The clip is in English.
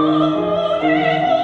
Oh, dear.